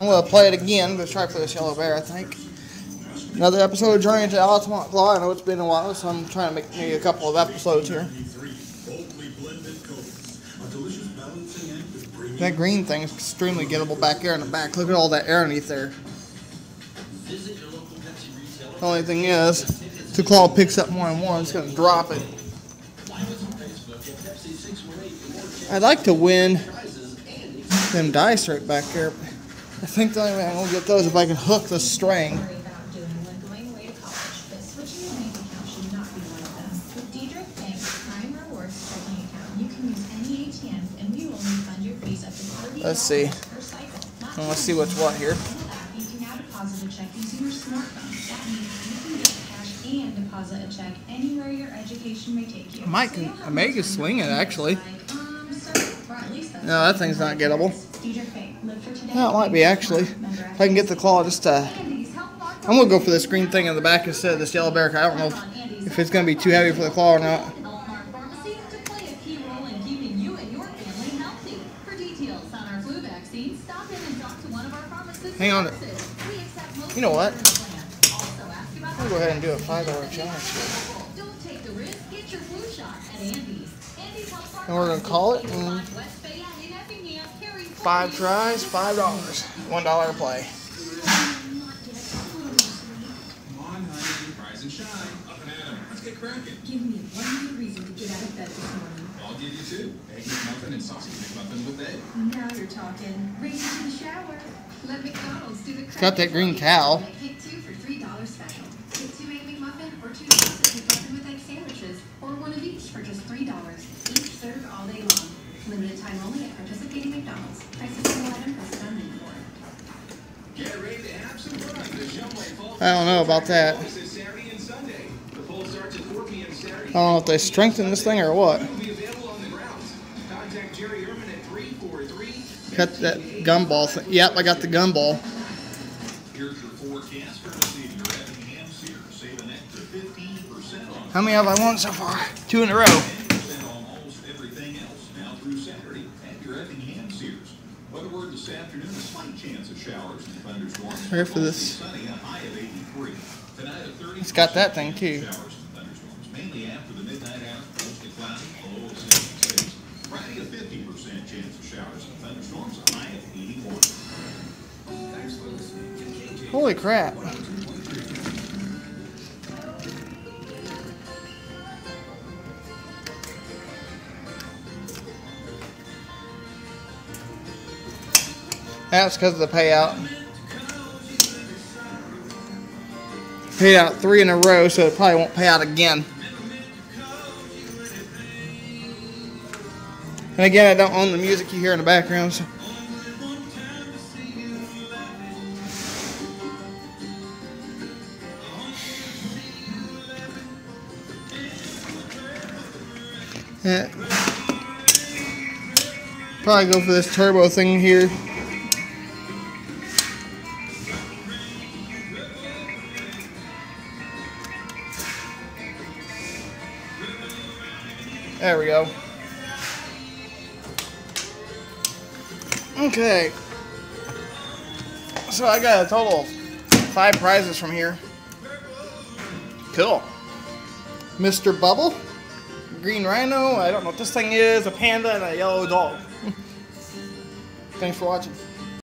I'm gonna play it again. Let's try for this yellow bear, I think. Another episode of Journey to Altamont Claw. I know it's been a while, so I'm trying to make maybe a couple of episodes here. That green thing is extremely gettable back there in the back. Look at all that air underneath there. The only thing is, the claw picks up more and more, it's gonna drop it. I'd like to win them dice right back there. I think the only way I'm gonna get those if I can hook the string. worry about going away to college, but switching your should not be one of them. With Dieterich Bank's Prime Rewards checking account, you can use any ATM and we will refund your fees up to thirty Let's see. And let's see what's what here. mobile can now deposit a check using your smartphone. That means you can get cash and deposit a check anywhere your education may take you. I might So can- you'll I may can swing it, actually. to Um, so, or at least that's No, that thing's not gettable. Dieterich Bank, live for today. Yeah, it might be actually. If I can get the claw just uh I'm gonna go for this green thing in the back instead of this yellow bear. I don't know if, if it's gonna be too heavy for the claw or not. Elmar Pharmacy to play a key role in keeping you and your family healthy. For details on our flu vaccine, stop in and talk to one of our pharmacists. Hang on. We accept most You know what? insurance plans. Also ask about I'm go ahead and do a five dollar challenge here. Don't take the risk. Get your flu shot at Andy's. Andy's helps our And we're gonna call it Five tries, five dollars. One dollar a play. Come on, honey, rise and shine. Up and at 'em. Let's get cracking. Give me one good reason to get out of bed this morning. I'll give you two. Egg McMuffin and sausage McMuffin with egg. Now you're talking. Race to the shower. Let McDonald's do the It's got that green cow. Pick two for three dollars special. Get two egg McMuffin or two sausage McMuffin with egg sandwiches, or one of each for just three dollars. Each served all day long. Limited time only at participating McDonald's. Prices single item posted on menu board. Get ready to have some fun. The Shumway Fall I don't know about that. This is Saturday and Sunday. The poll starts at 4 p.m. Saturday. I don't know if they strengthen this thing or what. Will be available on the grounds. Contact Jerry Herman at 343. Cut that gumball thing. Yep, I got the gumball. Here's your forecast courtesy of your Effingham Sears. Save an extra fifteen percent on How many have I won so far? Two in a row. Of showers and for this? Sunny, a high of 83. Tonight a 30 It's got that thing, too. Showers and thunderstorms, mainly after the midnight hour, mostly cloudy, low of 66. Friday, a 50% chance of showers and thunderstorms, a high of 81. Thanks for listening to KJ. Holy crap. That's because of the payout. Paid out three in a row, so it probably won't pay out again. And again, I don't own the music you hear in the background, so. Yeah. Probably go for this turbo thing here. There we go. Okay. So I got a total of five prizes from here. Cool. Mr. Bubble, Green Rhino, I don't know what this thing is, a panda, and a yellow dog. Thanks for watching.